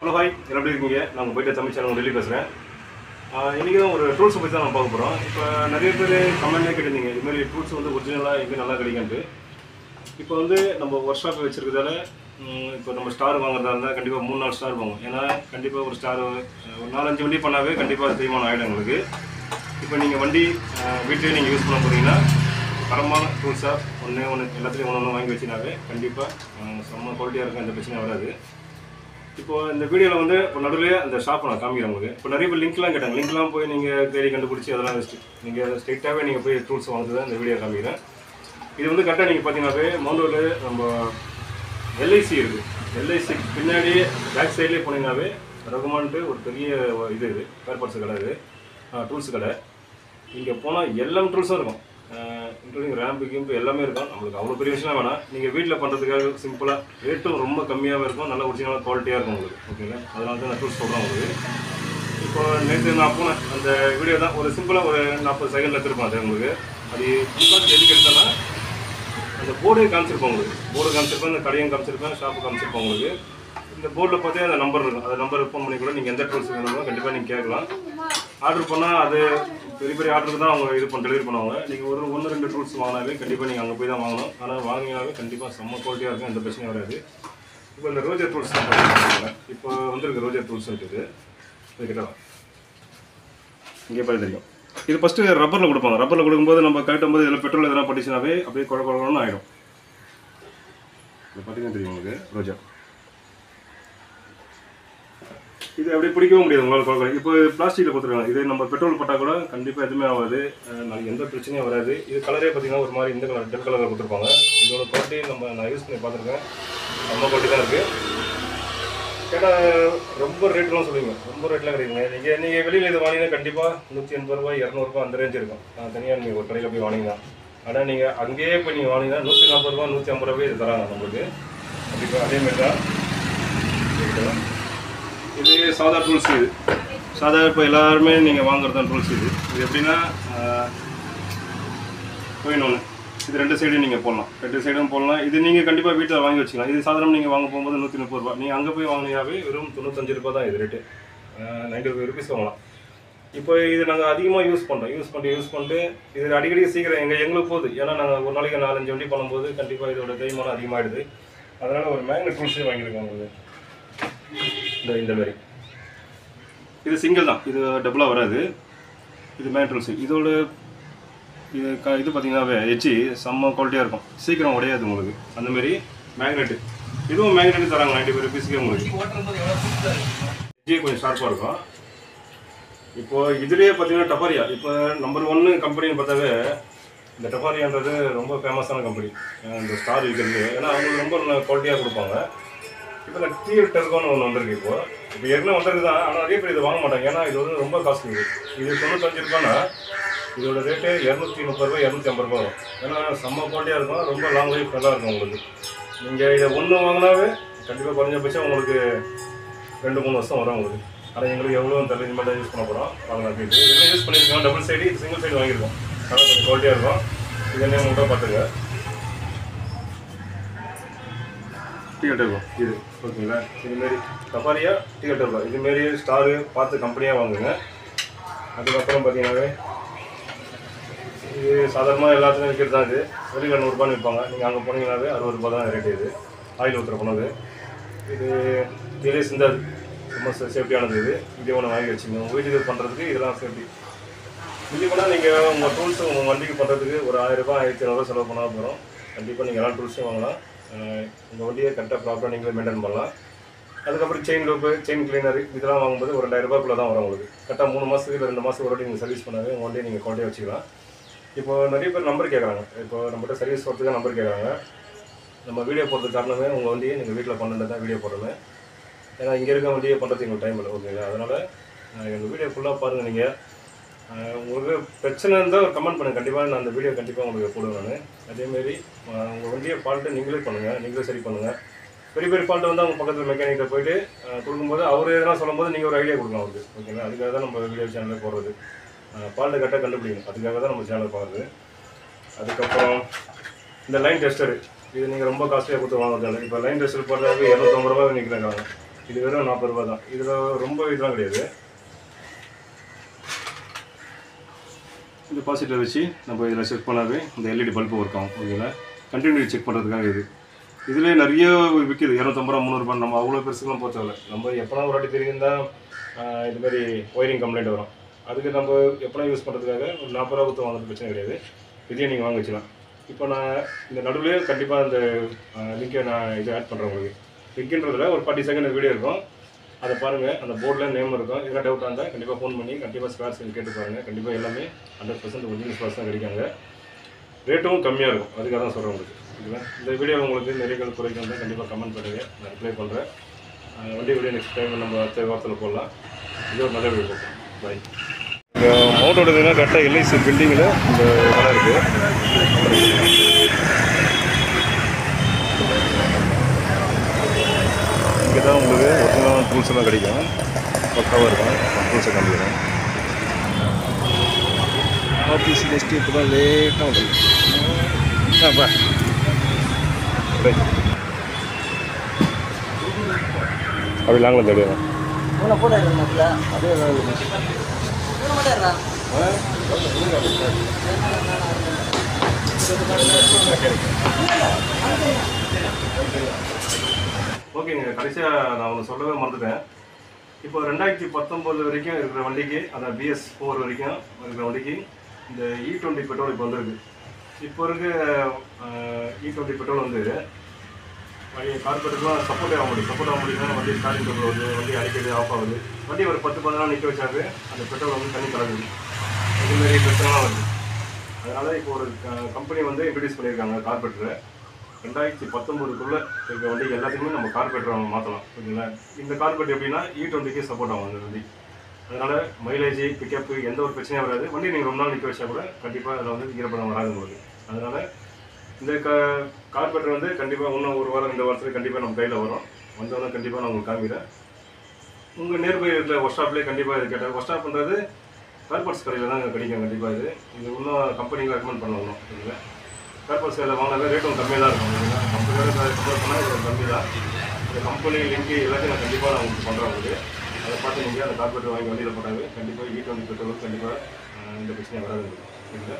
Hello hi. எப்படி இருக்கீங்க? நான் போயிட்டு தமிழ் சேனல் டெல்லி பேசுகிறேன் இன்றைக்கி தான் ஒரு டூல்ஸ் பற்றி தான் நான் பார்க்க போகிறோம் இப்போ நிறைய பேர் கமெண்ட்லேயே கேட்டிருந்தீங்க இதுமாரி டூல்ஸ் வந்து ஒரிஜினலாக எங்கே நல்லா கிடைக்காது இப்போ வந்து நம்ம ஒர்க் ஷாப் வச்சுருக்கிறதால இப்போ நம்ம ஸ்டார் வாங்குறதா இருந்தால் கண்டிப்பாக மூணு நாலு ஸ்டார் வாங்குவோம். ஏன்னா கண்டிப்பாக ஒரு ஸ்டார் ஒரு நாலஞ்சு வண்டி பண்ணாவே கண்டிப்பாக தேய்மானம் ஆகிடும் உங்களுக்கு. இப்போ நீங்கள் வண்டி வீட்டிலேயே நீங்கள் யூஸ் பண்ண போகிறீங்கன்னா தரமான டூல்ஸாக ஒன்று ஒன்று எல்லாத்துலேயும் ஒன்று ஒன்று வாங்கி வச்சுனாவே கண்டிப்பாக செம்ம குவாலிட்டியாக இருக்கும் எந்த பிரச்சனையும் வராது. இப்போ இந்த வீடியோவில் வந்து இப்போ நடுவில் அந்த ஷாப்பை நான் காமிக்கிறேன் உங்களுக்கு. இப்போ நிறைய பேர் லிங்க்லாம் கேட்டாங்க. லிங்க்லாம் போய் நீங்கள் தேடி கண்டுபிடிச்சி அதெல்லாம் வச்சுட்டு நீங்கள் ஸ்ட்ரெயிட்டாகவே நீங்கள் போய் டூல்ஸ் வாங்குறது இந்த வீடியோ காமிக்கிறேன். இது வந்து கரெக்டாக நீங்கள் பார்த்தீங்கன்னாவே மோண்டூரில் நம்ம எல்ஐசி இருக்குது எல்ஐசிக்கு பின்னாடி பேக் சைட்லேயே போனீங்கன்னாவே ரகுமான்ட்டு ஒரு பெரிய இது இது ஸ்பேர் கடை இது. டூல்ஸ் கடை. இங்கே போனால் எல்லா டூல்ஸும் இருக்கும். இன்க்ளூடிங் ரேம்பு கிம்பு எல்லாமே இருக்கும். நம்மளுக்கு அவ்வளோ பெரிய விஷயம் வேணாம். நீங்கள் வீட்டில் பண்ணுறதுக்காக சிம்பிளாக ரேட்டும் ரொம்ப கம்மியாகவும் இருக்கும். நல்ல ஒரிஜினலாக குவாலிட்டியாக இருக்கும் உங்களுக்கு. ஓகேங்களா அதனால தான் நான் டூல்ஸ் சொல்கிறேன் உங்களுக்கு. இப்போ நேற்று நான் போனேன் அந்த வீடியோ தான் ஒரு சிம்பிளாக ஒரு நாற்பது செகண்டில் எடுத்துருப்பேன் அது உங்களுக்கு. அது ஃபுல்லாக எதுக்கு அந்த போர்டே காமிச்சிருப்போம் உங்களுக்கு. போர்டு காமிச்சிருப்பேன் இந்த கடையும் காமிச்சிருப்பேன் ஷாப்பு காமிச்சிருப்போம் உங்களுக்கு. இந்த போர்டில் பார்த்தீங்கன்னா அந்த நம்பர் இருக்கும். அந்த நம்பர் ஃபோன் பண்ணி கூட நீங்கள் எந்த டூல்ஸ் வேணுமோ கண்டிப்பாக நீங்கள் கேட்கலாம். ஆர்டர் பண்ணால் அது பெரிய பெரிய ஆர்டருக்கு தான் அவங்க இது பண்ண டெலிவரி பண்ணுவாங்க. நீங்கள் ஒரு ஒன்று ரெண்டு டூல்ஸ் வாங்கினாவே கண்டிப்பாக நீங்கள் அங்கே போய் தான் வாங்கணும். ஆனால் வாங்கினாவே கண்டிப்பாக செம்ம குவாலிட்டியாக இருக்கும் எந்த பிரச்சனையும் வராது. இப்போ இந்த ரோஜர் டூல்ஸ் இப்போ வந்துருக்கு ரோஜர் டூல்ஸ் இருக்குது. கிட்ட இங்கே பாரு தெரியும். இது ஃபஸ்ட்டு ரப்பரில் கொடுப்பாங்க. ரப்பரில் கொடுக்கும்போது நம்ம கட்டும் போது இதில் பெட்ரோல் எதனா பட்டுச்சுனாவே அப்படியே குழ குழன்னு ஆகிடும் இது பார்த்தீங்கன்னா தெரியும் உங்களுக்கு ரோஜா. இது அப்படியே பிடிக்கவும் முடியாது உங்களால் குழ இப்போ பிளாஸ்டிக்கில் கொடுத்துருக்காங்க. இது நம்ம பெட்ரோல் போட்டால் கூட கண்டிப்பாக எதுவுமே ஆகாது. நாளைக்கு எந்த பிரச்சனையும் வராது. இது கலரே பார்த்தீங்கன்னா ஒரு மாதிரி இந்த கலர் டெல் கலரில் கொடுத்துருப்பாங்க. இதோட குவாலிட்டி நம்ம நான் யூஸ் பண்ணி பார்த்துருக்கேன். நம்ம குவாலிட்டி தான் இருக்குது கேட்டால் ரொம்ப ரேட்லாம் சொல்லுவீங்க. ரொம்ப ரேட்லாம் கிடைக்குங்க நீங்கள் நீங்கள் வெளியில் இது வாங்கினா கண்டிப்பாக நூற்றி எண்பது ரூபாய் இரநூறுபா அந்த ரேஞ்ச் இருக்கும். நான் தனியாக நீங்கள் ஒரு கடையில் போய் வாங்கினா ஆனால் நீங்கள் அங்கேயே போய் நீங்கள் வாங்கினா நூற்றி நாற்பது ரூபா நூற்றி ஐம்பது ரூபாய் இது தராங்க நம்மளுக்கு. கண்டிப்பாக அதே தான். இது சாதா டூல்ஸ் இது. சாதா இப்போ எல்லாருமே நீங்கள் வாங்குறது தான் டூல்ஸ் இது. இது எப்படின்னா ஒன்று இது ரெண்டு சைடும் நீங்கள் போடலாம். ரெண்டு சைடும் போடலாம். இது நீங்கள் கண்டிப்பாக வீட்டில் வாங்கி வச்சுக்கலாம். இது சாதாரண நீங்கள் வாங்க போகும்போது நூற்றி முப்பது ரூபா. நீங்கள் அங்கே போய் வாங்கினாவே வெறும் தொண்ணூத்தஞ்சு ரூபா தான் இது ரேட்டு நைன்டி ஃபைவ் ருபீஸ் வாங்கலாம். இப்போ இது நாங்கள் அதிகமாக யூஸ் பண்ணுறோம் யூஸ் பண்ணிட்டு யூஸ் பண்ணிட்டு இது அடிக்கடி சீக்கிரம் எங்கள் எங்களுக்கு போகுது ஏன்னா நாங்கள் ஒரு நாளைக்கு நாலஞ்சு வண்டி பண்ணும்போது கண்டிப்பாக இதோட தேய்மானம் அதிகமாகிடுது அதனால் ஒரு மேக்னெட் டூல்ஸே வாங்கியிருக்கோம் உங்களுக்கு இந்த இந்த மாதிரி. இது சிங்கிள் தான். இது டபுளாக வராது. இது டூல்ஸ் இதோட இது க இது பார்த்தீங்கன்னாவே எச்சி செம்ம குவாலிட்டியாக இருக்கும். சீக்கிரம் உடையாது உங்களுக்கு. அந்த மாதிரி மேக்னெட்டு இதுவும் மேக்னெட் தராங்க. நைன்டி ஃபைவ் ருபீஸ்க்கே உங்களுக்கு. எச்சி கொஞ்சம் ஷார்ப்பாக இருக்கும். இப்போ இதுலேயே பார்த்தீங்கன்னா டபாரியா இப்போ நம்பர் ஒன்று கம்பெனின்னு பார்த்தாவே இந்த டபாரியான்றது ரொம்ப ஃபேமஸான கம்பெனி இந்த ஸ்டார் இருக்கிறது ஏன்னா அவங்களுக்கு ரொம்ப குவாலிட்டியாக கொடுப்பாங்க. இதில் இந்த டிஎல் ஒன்று வந்திருக்கு இப்போ. இப்போ ஏற்கனவே வந்திருக்கு தான் ஆனால் அதே பேர் இதை வாங்க மாட்டாங்க. ஏன்னா இது வந்து ரொம்ப காஸ்ட்லி இது தொண்ணூத்தஞ்சு ரூபான்னா இதோட ரேட்டு இரநூத்தி முப்பது ரூபாய் இரநூத்தி ஐம்பது ரூபா வரும். ஏன்னா செம்ம குவாலிட்டியாக இருக்கும். ரொம்ப லாங் லைஃப் நல்லா இருக்கும் உங்களுக்கு. நீங்கள் இதை ஒன்று வாங்கினாவே கண்டிப்பாக குறைஞ்சபட்சம் உங்களுக்கு ரெண்டு மூணு வருஷம் வரும் உங்களுக்கு. ஆனால் எங்களுக்கு எவ்வளோ தள்ளி இந்த யூஸ் பண்ண போகிறோம் வாங்கலாம் அப்படின்ட்டு இதெல்லாம் யூஸ் பண்ணியிருக்கோம். டபுள் சைடு சிங்கிள் சைடு வாங்கியிருக்கோம். நல்லா கொஞ்சம் குவாலிட்டியாக இருக்கும். இதெல்லாம் மட்டும் பார்த்துங்க. டிக்கெட் இருக்கும் இது ஓகேங்களா? இதுமாரி சஃபாரியா டிக்கெட் இருக்கும் இதுமாரி ஸ்டாரு பார்த்து கம்பெனியாக வாங்குங்க. அதுக்கப்புறம் பார்த்தீங்கன்னாவே இது சாதாரணமாக எல்லாத்துலையும் விற்கிறது தான் இது வெளியில் நூறுரூபான்னு விற்பாங்க நீங்கள் அங்கே போனீங்கன்னாவே அறுபது ரூபா தான் ரேட்டு இது. ஆயில் ஊற்றுற போனது இது வெளியே சிந்தாது ரொம்ப சேஃப்டியானது இது. இதே ஒன்று வாங்கி வச்சுங்க உங்கள் வீட்டுக்கு பண்ணுறதுக்கு இதெல்லாம் சேஃப்டி இது கூட நீங்கள் உங்கள் டூல்ஸ் உங்கள் வண்டிக்கு பண்ணுறதுக்கு ஒரு ஆயிரரூபா ஆயிரத்தி ஐநூறுரூவா செலவு பண்ணால் போகிறோம் கண்டிப்பாக நீங்கள் எல்லா டூல்ஸும் வாங்கலாம். இந்த வண்டியை கரெக்டாக ப்ராப்பராக நீங்களே மெயின்டைன் பண்ணலாம். அதுக்கப்புறம் செயின் லூப்பு செயின் கிளீனர் இதெல்லாம் வாங்கும்போது ஒரு ரெண்டாயிரம் தான் வரும் உங்களுக்கு. கரெக்டாக மூணு மாதத்துக்கு இல்லை ரெண்டு மாதத்துக்கு ஒரு வாட்டி நீங்கள் சர்வீஸ் பண்ணாவே உங்கள் வண்டியை நீங்கள் கொண்டே வச்சுக்கலாம். இப்போ நிறைய பேர் நம்பர் கேட்குறாங்க இப்போ நம்மகிட்ட சர்வீஸ் போகிறதுக்கு நம்பர் கேட்குறாங்க நம்ம வீடியோ போடுறதுக்கு காரணமே உங்கள் வண்டியை நீங்கள் வீட்டில் பண்ணுறது தான் வீடியோ போடுறேன் ஏன்னா இங்கே இருக்க வண்டியை பண்ணுறதுக்கு எங்களுக்கு டைம் இல்லை ஓகேங்களா அதனால் எங்கள் வீடியோ ஃபுல்லாக பாருங்கள் நீங்கள் உங்களுக்கு பிரச்சனை இருந்தால் ஒரு கமெண்ட் பண்ணுங்கள் கண்டிப்பாக நான் அந்த வீடியோ கண்டிப்பாக உங்களுக்கு போடுவேன் நான். அதேமாரி உங்கள் வண்டியை ஃபால்ட்டை நீங்களே பண்ணுங்கள் நீங்களே சரி பண்ணுங்கள் பெரிய பெரிய ஃபால்ட்டு வந்து அவங்க பக்கத்தில் மெக்கானிக்கிட்ட போயிட்டு கொடுக்கும்போது அவர் எதனா சொல்லும்போது நீங்கள் ஒரு ஐடியா கொடுக்கலாம் அவருக்கு. ஓகேங்களா அதுக்காக தான் நம்ம வீடியோ சேனலில் போடுறது. ஃபால்ட்டை கரெக்டாக கண்டுபிடிக்கணும். அதுக்காக தான் நம்ம சேனல் போடுறது. அதுக்கப்புறம் இந்த லைன் டெஸ்டரு இது நீங்கள் ரொம்ப காஸ்ட்லியாக கொடுத்து வாங்குறதால இப்போ லைன் டெஸ்டர் போடுறதுக்கு இரநூத்தம்பது ரூபாய் நிற்கிறாங்க இது வெறும் நாற்பது ரூபா தான். இதில் ரொம்ப இதெல்லாம் கிடையாது. கெப்பாசிட்டர் வச்சு நம்ம இதில் செக் பண்ணாவே இந்த எல்இடி பல்பு ஒர்க் ஆகும் ஓகேங்களா கண்டினியூ செக் பண்ணுறதுக்காக இது. இதுலேயே நிறைய விற்கிது இரநூத்தம்பது ரூபா முந்நூறுபா நம்ம அவ்வளோ பெருசுலாம் போகிறதில்ல நம்ம எப்போனா ஒரு வாட்டி தெரியுந்தால் இது மாதிரி ஒயரிங் கம்ப்ளைண்ட் வரும். அதுக்கு நம்ம எப்போனா யூஸ் பண்ணுறதுக்காக ஒரு நாற்பது ரூபா கொடுத்து வாங்குறது பிரச்சனை கிடையாது. இதையும் நீங்கள் வாங்க வச்சுக்கலாம். இப்போ நான் இந்த நடுவில் கண்டிப்பாக இந்த லிங்கை நான் இதை ஆட் பண்ணுறேன் உங்களுக்கு. லிங்க்ன்றதில் ஒரு ஃபார்ட்டி செகண்ட் வீடியோ இருக்கும். அதை பாருங்கள் அந்த போர்டில் நேம் இருக்கும். எதாவது டவுட்டாக இருந்தால் கண்டிப்பாக ஃபோன் பண்ணி கண்டிப்பாக ஸ்பேர்ஸ் கேட்டு பாருங்கள் கண்டிப்பாக எல்லாமே ஹண்ட்ரட் பர்சன்ட் ஒரிஜினல் ஸ்பேர்ஸ் தான் கிடைக்காங்க. ரேட்டும் கம்மியாக இருக்கும். அதுக்காக தான் சொல்கிறேன் உங்களுக்கு. ஓகேங்களா இந்த வீடியோ உங்களுக்கு நிறைய குறைக்கு வந்து கண்டிப்பாக கமெண்ட் பண்ணுங்கள் நான் ரிப்ளை பண்ணுறேன் வண்டி வீடியோ நெக்ஸ்ட் டைம் நம்ம அடுத்த வாரத்தில் போடலாம். இது ஒரு நல்ல வீடியோ பார்ப்போம் பை இங்கே மவுண்ட் கரெக்டாக எல்ஐசி பில்டிங்கில் இந்த கடை இருக்குது இங்கே தான் உங்களுக்கு ஒரிஜினலான டூல்ஸ் எல்லாம் கிடைக்கும். பக்காவாக இருக்கும் டூல்ஸை காமிக்கிறேன். ஆஃபீஸ் நெக்ஸ்ட் இப்போ தான் லேட்டாக வருது ஆப்பா அப்படி லாங்கில் ஓகேங்க கடைசியாக நான் ஒன்று சொல்லவே மறந்துட்டேன். இப்போ ரெண்டாயிரத்தி பத்தொம்போது வரைக்கும் இருக்கிற வண்டிக்கு அந்த பிஎஸ் ஃபோர் வரைக்கும் இருக்கிற வண்டிக்கு இந்த இ டுவெண்ட்டி பெட்ரோல் இப்போ வந்திருக்கு. இப்போ இருக்க இ டுவெண்ட்டி பெட்ரோல் வந்து கார்பரேட்டுக்குலாம் கார்பரேட்டர்லாம் சப்போர்ட் ஆக முடியும். சப்போர்ட் ஆக முடியும்னா வண்டி ஸ்டார்டிங் பெட்ரோல் வருது வண்டி அடிக்கிறது ஆஃப் ஆகுது. வண்டி ஒரு பத்து பதினாலு நிற்க வச்சாரு அந்த பெட்ரோல் வந்து தண்ணி கலக்குது. இதுமாரி பிரச்சனைலாம் வருது. அதனால் இப்போ ஒரு கம்பெனி வந்து இன்ட்ரடியூஸ் பண்ணியிருக்காங்க கார்பரேட்டரை ரெண்டாயிரத்தி பத்தொம்போதுக்குள்ளே இருக்க வண்டி எல்லாத்துக்குமே நம்ம கார்பரேட்டரை மாற்றலாம் ஓகேங்களா இந்த கார்பரேட் எப்படின்னா இ டுவெண்ட்டிக்கே சப்போர்ட் ஆகும் அந்த வண்டி. அதனால் மைலேஜ் பிக்கப்பு எந்த ஒரு பிரச்சனையும் வராது. வண்டி நீங்கள் ரொம்ப நாள் நிற்க வச்சா கூட கண்டிப்பாக அதில் வந்து ஈரப்படம் வராது உங்களுக்கு. அதனால் இந்த க கார்பரேட்டர் வந்து கண்டிப்பாக இன்னும் ஒரு வாரம் இந்த வாரத்தில் கண்டிப்பாக நம்ம கையில் வரும். வந்தவொடனே கண்டிப்பாக நான் உங்களுக்கு காமிக்கிறேன். உங்கள் நியர்பை இருக்கிற ஒர்க் ஷாப்லேயே கண்டிப்பாக இது கேட்டால் ஒர்க் ஷாப் பண்ணுறது கார்பெட்ஸ் கடையில் தான் கிடைக்கும் கண்டிப்பாக இது. இது இன்னும் கம்பெனிக்கு ரெக்கமெண்ட் பண்ணணும் சரிங்களா பேப்பர் சேலை வாங்கினாவே ரேட்டும் கம்மியாக தான் இருக்கும். சரிங்களா கம்பெனியோட கம்பேர் பண்ணால் இது கம்மி தான். இந்த கம்பெனி லிங்க் எல்லாத்தையும் நான் கண்டிப்பாக நான் உங்களுக்கு பண்ணுறேன் உங்களுக்கு. அதை பார்த்து நீங்கள் அந்த கார்பெட்டர் வாங்கி வண்டியில் போட்டாங்க கண்டிப்பாக வீட்டு வந்து பெட்ரோல் கண்டிப்பாக இந்த பிரச்சனை வராது இல்லை